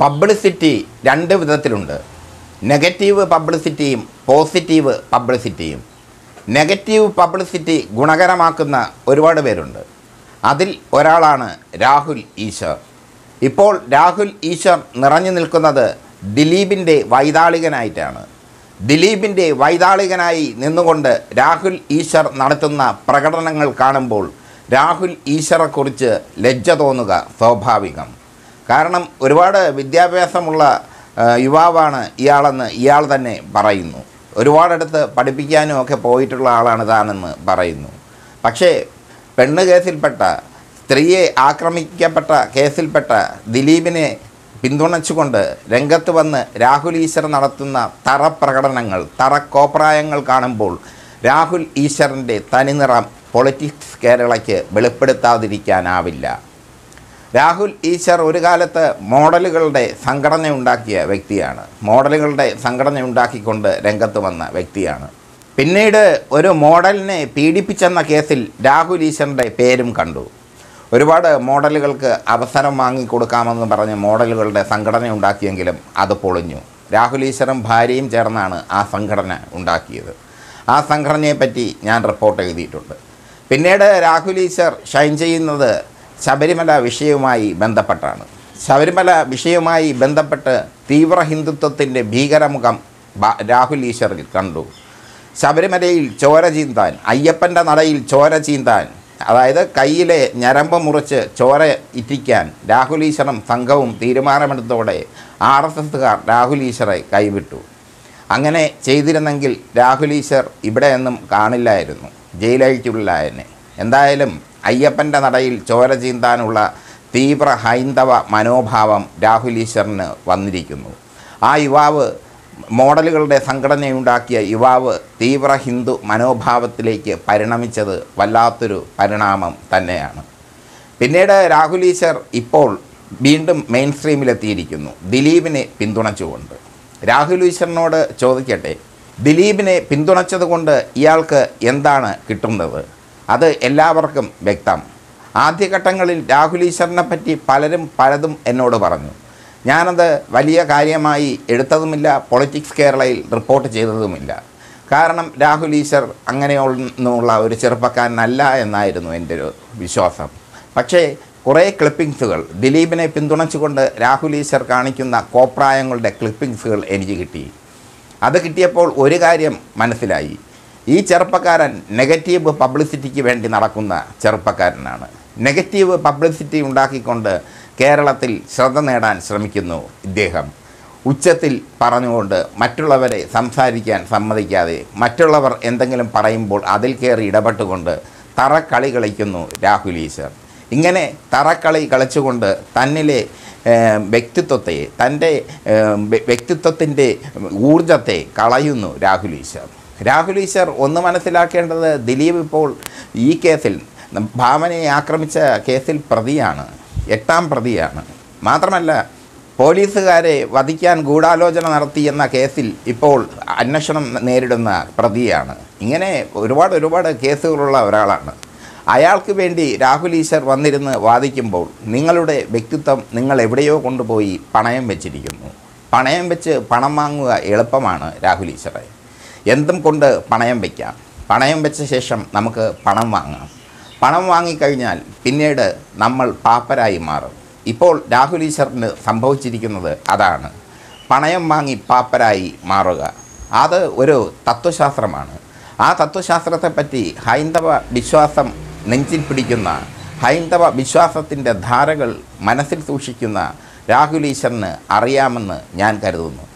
Publicity രണ്ട് വിധത്തിലുണ്ട്. Negative പബ്ലിസിറ്റിയും പോസിറ്റീവ് പബ്ലിസിറ്റിയും. നെഗറ്റീവ് പബ്ലിസിറ്റി ഗുണകരമാക്കുന്ന ഒരുപാട് പേരുണ്ട്. അതിൽ ഒരാളാണ് രാഹുൽ ഈശ്വർ. ഇപ്പോൾ രാഹുൽ ഈശ്വർ നിറഞ്ഞു നിൽക്കുന്നത് ദിലീപിന്റെ വൈതാളികനായിട്ടാണ്. ദിലീപിന്റെ വൈതാളികനായി നിന്നുകൊണ്ട് രാഹുൽ ഈശ്വർ നടത്തുന്ന പ്രകടനങ്ങൾ കാണുമ്പോൾ രാഹുൽ ഈശ്വറെക്കുറിച്ച് ലജ്ജ തോന്നുക സ്വാഭാവികം. കാരണം ഒരുപാട് വിദ്യാഭ്യാസമുള്ള യുവാവാണ് ഇയാളെന്ന് ഇയാൾ തന്നെ പറയുന്നു. ഒരുപാടടുത്ത് പഠിപ്പിക്കാനും ഒക്കെ പോയിട്ടുള്ള ആളാണ് താനെന്ന് പറയുന്നു. പക്ഷേ പെണ്ണ് കേസിൽപ്പെട്ട സ്ത്രീയെ ആക്രമിക്കപ്പെട്ട കേസിൽപ്പെട്ട ദിലീപിനെ പിന്തുണച്ചുകൊണ്ട് രംഗത്ത് വന്ന് രാഹുൽ ഈശ്വർ നടത്തുന്ന തറ പ്രകടനങ്ങൾ തറ കോപ്രായങ്ങൾ കാണുമ്പോൾ രാഹുൽ ഈശ്വറിന്റെ തനിനിറം പൊളിറ്റിക്സ് കേരളയ്ക്ക് വെളിപ്പെടുത്താതിരിക്കാനാവില്ല. രാഹുൽ ഈശ്വർ ഒരു കാലത്ത് മോഡലുകളുടെ സംഘടന ഉണ്ടാക്കിയ വ്യക്തിയാണ്. മോഡലുകളുടെ സംഘടന ഉണ്ടാക്കിക്കൊണ്ട് രംഗത്ത് വന്ന വ്യക്തിയാണ്. പിന്നീട് ഒരു മോഡലിനെ പീഡിപ്പിച്ചെന്ന കേസിൽ രാഹുൽ ഈശ്വറിന്റെ പേരും കണ്ടു. ഒരുപാട് മോഡലുകൾക്ക് അവസരം വാങ്ങിക്കൊടുക്കാമെന്ന് പറഞ്ഞ് മോഡലുകളുടെ സംഘടന ഉണ്ടാക്കിയെങ്കിലും അത് പൊളിഞ്ഞു. രാഹുൽ ഈശ്വറും ഭാര്യയും ചേർന്നാണ് ആ സംഘടന ഉണ്ടാക്കിയത്. ആ സംഘടനയെപ്പറ്റി ഞാൻ റിപ്പോർട്ട് എഴുതിയിട്ടുണ്ട്. പിന്നീട് രാഹുൽ ഈശ്വർ ഷൈൻ ചെയ്യുന്നത് ശബരിമല വിഷയവുമായി ബന്ധപ്പെട്ടാണ്. ശബരിമല വിഷയവുമായി ബന്ധപ്പെട്ട് തീവ്ര ഹിന്ദുത്വത്തിന്റെ ഭീകരമുഖം രാഹുൽ ഈശ്വറിൽ കണ്ടു. ശബരിമലയിൽ ചോര ചീന്താൻ അയ്യപ്പന്റെ നടയിൽ ചോര ചീന്താൻ അതായത് കയ്യിലെ ഞരമ്പ് മുറിച്ച് ചോര ഇറ്റിക്കാൻ രാഹുൽ ഈശ്വറും സംഘവും തീരുമാനമെടുത്തോടെ ആർ എസ് എസ്സുകാർ രാഹുൽ ഈശ്വറെ കൈവിട്ടു. അങ്ങനെ ചെയ്തിരുന്നെങ്കിൽ രാഹുൽ ഈശ്വർ ഇവിടെയൊന്നും കാണില്ലായിരുന്നു. ജയിലഴിക്കുള്ളിലായനെ എന്തായാലും അയ്യപ്പന്റെ നടയിൽ ചോര ചീന്താനുള്ള തീവ്ര ഹൈന്ദവ മനോഭാവം രാഹുൽ ഈശ്വറിന് വന്നിരിക്കുന്നു. ആ യുവാവ് മോഡലുകളുടെ സംഘടനയുണ്ടാക്കിയ യുവാവ് തീവ്ര ഹിന്ദു മനോഭാവത്തിലേക്ക് പരിണമിച്ചത് വല്ലാത്തൊരു പരിണാമം തന്നെയാണ്. പിന്നീട് രാഹുൽ ഈശ്വർ ഇപ്പോൾ വീണ്ടും മെയിൻ സ്ട്രീമിലെത്തിയിരിക്കുന്നു ദിലീപിനെ പിന്തുണച്ചുകൊണ്ട്. രാഹുൽ ഈശ്വറിനോട് ചോദിക്കട്ടെ ദിലീപിനെ പിന്തുണച്ചതുകൊണ്ട് ഇയാൾക്ക് എന്താണ് കിട്ടുന്നത്? അത് എല്ലാവർക്കും വ്യക്തം. ആദ്യഘട്ടങ്ങളിൽ രാഹുൽ ഈശ്വറിനെ പറ്റി പലരും പലതും എന്നോട് പറഞ്ഞു. ഞാനത് വലിയ കാര്യമായി എടുത്തതുമില്ല പൊളിറ്റിക്സ് കേരളയിൽ റിപ്പോർട്ട് ചെയ്തതുമില്ല. കാരണം രാഹുൽ ഈശ്വർ അങ്ങനെയൊന്നുള്ള ഒരു ചെറുപ്പക്കാരനല്ല എന്നായിരുന്നു എന്റെ ഒരു വിശ്വാസം. പക്ഷേ കുറേ ക്ലിപ്പിങ്സുകൾ ദിലീപിനെ പിന്തുണച്ചുകൊണ്ട് രാഹുൽ ഈശ്വർ കാണിക്കുന്ന കോപ്രായങ്ങളുടെ ക്ലിപ്പിങ്സുകൾ എനിക്ക് കിട്ടി. അത് കിട്ടിയപ്പോൾ ഒരു കാര്യം മനസ്സിലായി. ഈ ചെറുപ്പക്കാരൻ നെഗറ്റീവ് പബ്ലിസിറ്റിക്ക് വേണ്ടി നടക്കുന്ന ചെറുപ്പക്കാരനാണ്. നെഗറ്റീവ് പബ്ലിസിറ്റി ഉണ്ടാക്കിക്കൊണ്ട് കേരളത്തിൽ ശ്രദ്ധ നേടാൻ ശ്രമിക്കുന്നു ഇദ്ദേഹം. ഉച്ചത്തിൽ പറഞ്ഞുകൊണ്ട് മറ്റുള്ളവരെ സംസാരിക്കാൻ സമ്മതിക്കാതെ മറ്റുള്ളവർ എന്തെങ്കിലും പറയുമ്പോൾ അതിൽ കയറി ഇടപെട്ടുകൊണ്ട് തറക്കളി കളിക്കുന്നു രാഹുൽ ഈശ്വർ. ഇങ്ങനെ തറക്കളി കളിച്ചുകൊണ്ട് തന്നിലെ വ്യക്തിത്വത്തെ തന്റെ വ്യക്തിത്വത്തിന്റെ ഊർജത്തെ കളയുന്നു രാഹുൽ ഈശ്വർ. രാഹുൽ ഈശ്വർ ഒന്ന് മനസ്സിലാക്കേണ്ടത് ദിലീപ് ഇപ്പോൾ ഈ കേസിൽ ഭാവനയെ ആക്രമിച്ച കേസിൽ പ്രതിയാണ് എട്ടാം പ്രതിയാണ്. മാത്രമല്ല പോലീസുകാരെ വധിക്കാൻ ഗൂഢാലോചന നടത്തി എന്ന കേസിൽ ഇപ്പോൾ അന്വേഷണം നേരിടുന്ന പ്രതിയാണ്. ഇങ്ങനെ ഒരുപാട് ഒരുപാട് കേസുകളുള്ള ഒരാളാണ്. അയാൾക്ക് വേണ്ടി രാഹുൽ ഈശ്വർ വന്നിരുന്ന് വാദിക്കുമ്പോൾ നിങ്ങളുടെ വ്യക്തിത്വം നിങ്ങൾ എവിടെയോ കൊണ്ടുപോയി പണയം വെച്ചിരിക്കുന്നു. പണയം വെച്ച് പണം വാങ്ങുക എളുപ്പമാണ് രാഹുൽ ഈശ്വറെ. എന്തും കൊണ്ട് പണയം വയ്ക്കാം പണയം വെച്ച ശേഷം നമുക്ക് പണം വാങ്ങാം. പണം വാങ്ങിക്കഴിഞ്ഞാൽ പിന്നീട് നമ്മൾ പാപ്പരായി മാറും. ഇപ്പോൾ രാഹുൽ ഈശ്വറിന് സംഭവിച്ചിരിക്കുന്നത് അതാണ്. പണയം വാങ്ങി പാപ്പരായി മാറുക. അത് ഒരു തത്വശാസ്ത്രമാണ്. ആ തത്വശാസ്ത്രത്തെപ്പറ്റി ഹൈന്ദവ വിശ്വാസം നെഞ്ചിൽ പിടിക്കുന്ന ഹൈന്ദവ വിശ്വാസത്തിന്റെ ധാരകൾ മനസ്സിൽ സൂക്ഷിക്കുന്ന രാഹുൽ ഈശ്വറിന് അറിയാമെന്ന് ഞാൻ കരുതുന്നു.